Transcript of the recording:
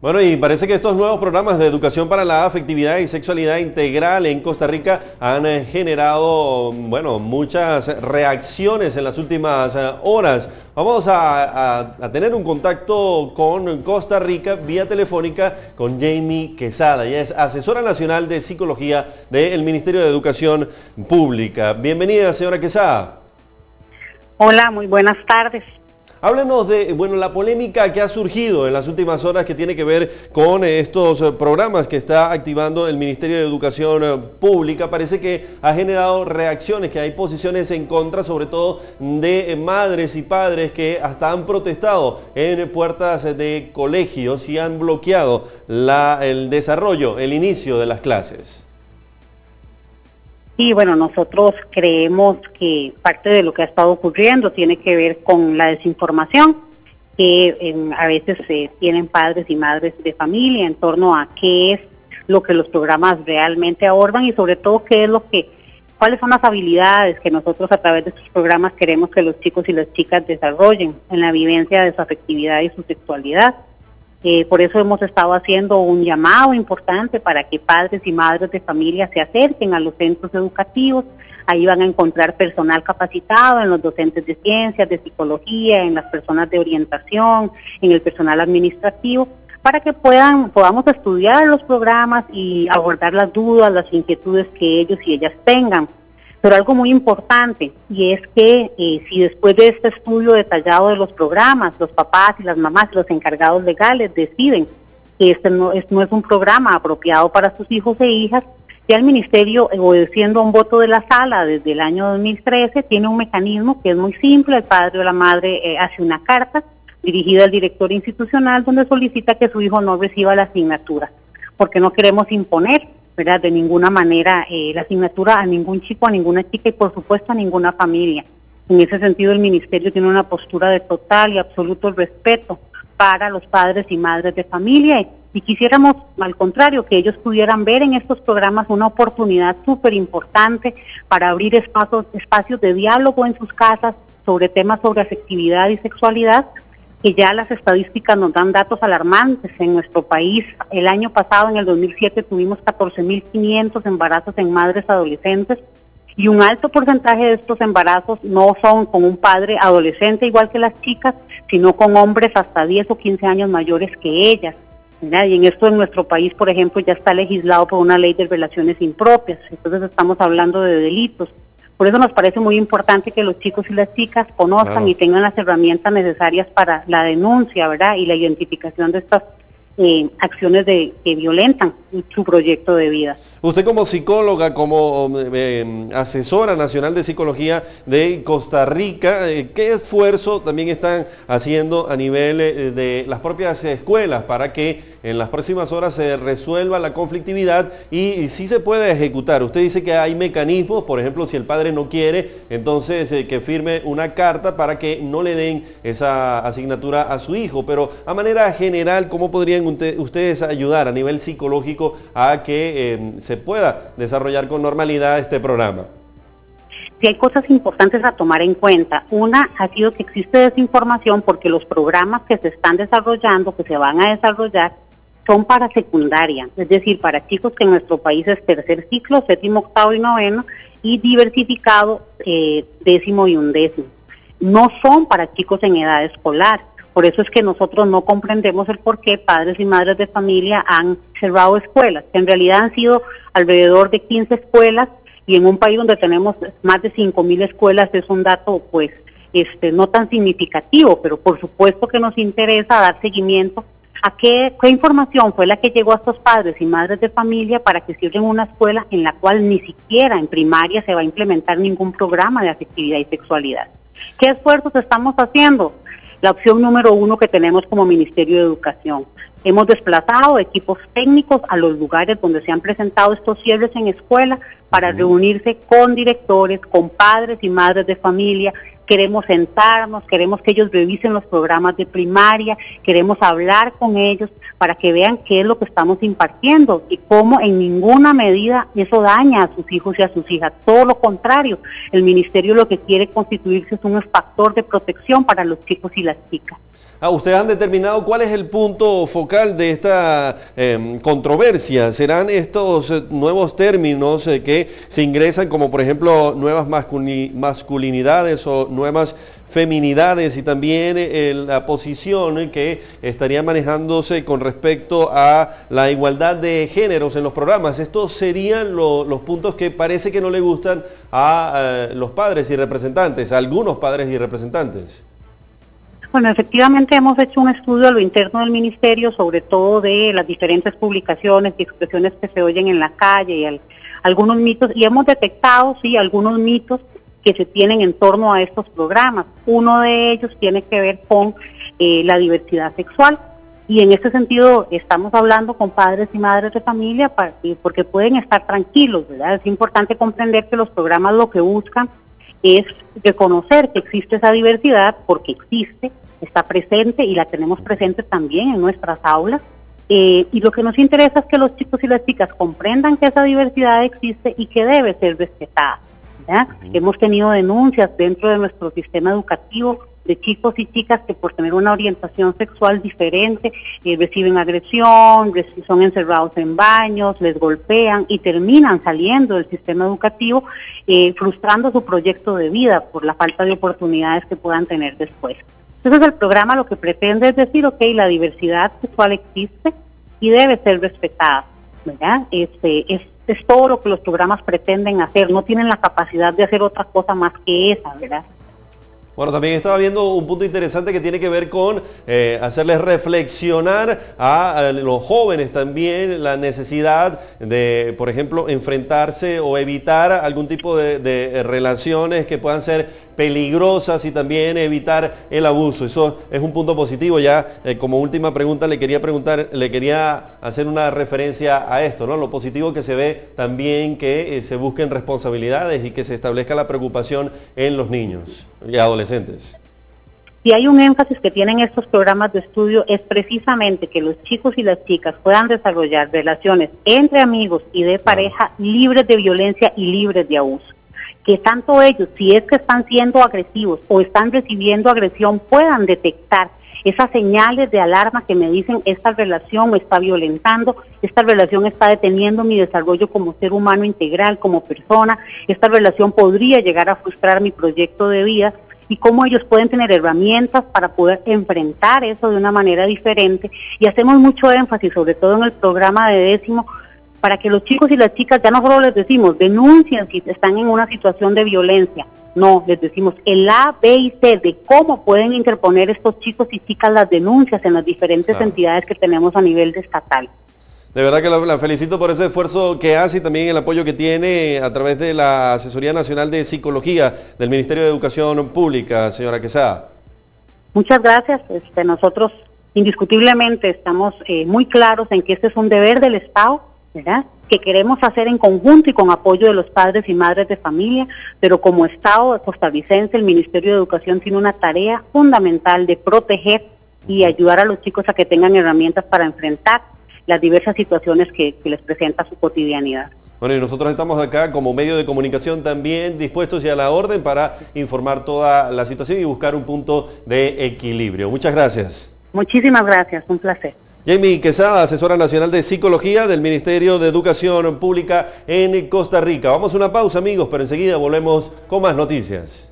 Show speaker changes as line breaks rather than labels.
Bueno, y parece que estos nuevos programas de educación para la afectividad y sexualidad integral en Costa Rica han eh, generado, bueno, muchas reacciones en las últimas eh, horas. Vamos a, tener un contacto con Costa Rica vía telefónica con Jamie Quesada. Ella es asesora nacional de psicología del Ministerio de Educación Pública. Bienvenida, señora Quesada.
Hola, muy buenas tardes.
Háblenos de bueno, la polémica que ha surgido en las últimas horas que tiene que ver con estos eh, programas que está activando el Ministerio de Educación eh, Pública. Parece que ha generado reacciones, que hay posiciones en contra, sobre todo de madres y padres que hasta han protestado en puertas de colegios y han bloqueado el desarrollo, el inicio de las clases.
Sí, bueno, nosotros creemos que parte de lo que ha estado ocurriendo tiene que ver con la desinformación que a veces tienen padres y madres de familia en torno a qué es lo que los programas realmente abordan y sobre todo qué es lo que, cuáles son las habilidades que nosotros a través de estos programas queremos que los chicos y las chicas desarrollen en la vivencia de su afectividad y su sexualidad. Eh, por eso hemos estado haciendo un llamado importante para que padres y madres de familia se acerquen a los centros educativos. Ahí van a encontrar personal capacitado en los docentes de ciencias, de psicología, en las personas de orientación, en el personal administrativo, para que puedan podamos estudiar los programas y abordar las dudas, las inquietudes que ellos y ellas tengan. Pero algo muy importante, y es que eh, si después de este estudio detallado de los programas, los papás y las mamás y los encargados legales deciden que este no es, no es un programa apropiado para sus hijos e hijas, ya el Ministerio, obedeciendo a un voto de la sala desde el año 2013, tiene un mecanismo que es muy simple, el padre o la madre eh, hace una carta dirigida al director institucional donde solicita que su hijo no reciba la asignatura, porque no queremos imponer de ninguna manera eh, la asignatura a ningún chico, a ninguna chica y por supuesto a ninguna familia. En ese sentido el Ministerio tiene una postura de total y absoluto respeto para los padres y madres de familia y quisiéramos, al contrario, que ellos pudieran ver en estos programas una oportunidad súper importante para abrir espacios, espacios de diálogo en sus casas sobre temas sobre afectividad y sexualidad que ya las estadísticas nos dan datos alarmantes en nuestro país. El año pasado, en el 2007, tuvimos 14.500 embarazos en madres adolescentes y un alto porcentaje de estos embarazos no son con un padre adolescente igual que las chicas, sino con hombres hasta 10 o 15 años mayores que ellas. Y en esto en nuestro país, por ejemplo, ya está legislado por una ley de relaciones impropias. Entonces estamos hablando de delitos. Por eso nos parece muy importante que los chicos y las chicas conozcan y tengan las herramientas necesarias para la denuncia, ¿verdad? Y la identificación de estas eh, acciones de, que violentan su proyecto de vida.
Usted como psicóloga, como eh, asesora nacional de psicología de Costa Rica, eh, ¿qué esfuerzo también están haciendo a nivel eh, de las propias escuelas para que en las próximas horas se resuelva la conflictividad y, si se puede ejecutar? Usted dice que hay mecanismos, por ejemplo, si el padre no quiere, entonces que firme una carta para que no le den esa asignatura a su hijo, pero a manera general, ¿cómo podrían ustedes ayudar a nivel psicológico a que se pueda desarrollar con normalidad este programa?
Sí hay cosas importantes a tomar en cuenta. Una ha sido que existe desinformación porque los programas que se están desarrollando, que se van a desarrollar, son para secundaria, es decir, para chicos que en nuestro país es tercer ciclo, séptimo, octavo y noveno, y diversificado eh, décimo y undécimo. No son para chicos en edad escolar. Por eso es que nosotros no comprendemos el por qué padres y madres de familia han cerrado escuelas, que en realidad han sido alrededor de 15 escuelas y en un país donde tenemos más de 5.000 escuelas es un dato pues este no tan significativo, pero por supuesto que nos interesa dar seguimiento a qué, qué información fue la que llegó a estos padres y madres de familia para que cierren una escuela en la cual ni siquiera en primaria se va a implementar ningún programa de afectividad y sexualidad. ¿Qué esfuerzos estamos haciendo? La opción número uno que tenemos como Ministerio de Educación. Hemos desplazado equipos técnicos a los lugares donde se han presentado estos cierres en escuela para reunirse con directores, con padres y madres de familia. Queremos sentarnos, queremos que ellos revisen los programas de primaria, queremos hablar con ellos para que vean qué es lo que estamos impartiendo y cómo en ninguna medida eso daña a sus hijos y a sus hijas. Todo lo contrario, el ministerio lo que quiere constituirse es un factor de protección para los chicos y las chicas.
Ah, ¿Ustedes han determinado cuál es el punto focal de esta em, controversia? ¿Serán estos eh, nuevos términos eh, que se ingresan como por ejemplo nuevas masculinidades o nuevas feminidades y también eh, la posición que estaría manejándose con respecto a la igualdad de géneros en los programas? Estos serían los puntos que parece que no le gustan a los padres y representantes, a algunos padres y representantes.
Bueno, efectivamente hemos hecho un estudio a lo interno del ministerio, sobre todo de las diferentes publicaciones y expresiones que se oyen en la calle y algunos mitos, y hemos detectado, sí, algunos mitos que se tienen en torno a estos programas. Uno de ellos tiene que ver con eh, la diversidad sexual. Y en este sentido estamos hablando con padres y madres de familia porque pueden estar tranquilos, ¿verdad? Es importante comprender que los programas lo que buscan es reconocer que existe esa diversidad porque existe, está presente y la tenemos presente también en nuestras aulas. Eh, y lo que nos interesa es que los chicos y las chicas comprendan que esa diversidad existe y que debe ser respetada. Hemos tenido denuncias dentro de nuestro sistema educativo de chicos y chicas que por tener una orientación sexual diferente eh, reciben agresión, son encerrados en baños, les golpean y terminan saliendo del sistema educativo eh, frustrando su proyecto de vida por la falta de oportunidades que puedan tener después. Entonces el programa lo que pretende es decir, ok, la diversidad sexual existe y debe ser respetada, ¿verdad? Este, es, es todo lo que los programas pretenden hacer, no tienen la capacidad de hacer otra cosa más que esa, ¿verdad?
Bueno, también estaba viendo un punto interesante que tiene que ver con eh, hacerles reflexionar a, los jóvenes también la necesidad de, por ejemplo, enfrentarse o evitar algún tipo de relaciones que puedan ser peligrosas y también evitar el abuso. Eso es un punto positivo. Ya eh, como última pregunta le quería preguntar, le quería hacer una referencia a esto, ¿no? Lo positivo que se ve también que eh, se busquen responsabilidades y que se establezca la preocupación en los niños y adolescentes.
Si hay un énfasis que tienen estos programas de estudio es precisamente que los chicos y las chicas puedan desarrollar relaciones entre amigos y de pareja libres de violencia y libres de abuso que tanto ellos, si es que están siendo agresivos o están recibiendo agresión, puedan detectar esas señales de alarma que me dicen esta relación me está violentando, esta relación está deteniendo mi desarrollo como ser humano integral, como persona, esta relación podría llegar a frustrar mi proyecto de vida y cómo ellos pueden tener herramientas para poder enfrentar eso de una manera diferente. Y hacemos mucho énfasis, sobre todo en el programa de décimo, para que los chicos y las chicas, ya no solo les decimos, denuncien si están en una situación de violencia, no, les decimos el A, B y C de cómo pueden interponer estos chicos y chicas las denuncias en las diferentes entidades que tenemos a nivel estatal.
De verdad que la, felicito por ese esfuerzo que hace y también el apoyo que tiene a través de la Asesoría Nacional de Psicología del Ministerio de Educación Pública, señora Quesada.
Muchas gracias. Este, nosotros indiscutiblemente estamos eh, muy claros en que este es un deber del Estado que queremos hacer en conjunto y con apoyo de los padres y madres de familia, pero como Estado costarricense, el Ministerio de Educación tiene una tarea fundamental de proteger y ayudar a los chicos a que tengan herramientas para enfrentar las diversas situaciones que, les presenta su cotidianidad.
Bueno, y nosotros estamos acá como medio de comunicación también dispuestos y a la orden para informar toda la situación y buscar un punto de equilibrio. Muchas gracias.
Muchísimas gracias, un placer.
Jamie Quesada, asesora nacional de psicología del Ministerio de Educación Pública en Costa Rica. Vamos a una pausa amigos, pero enseguida volvemos con más noticias.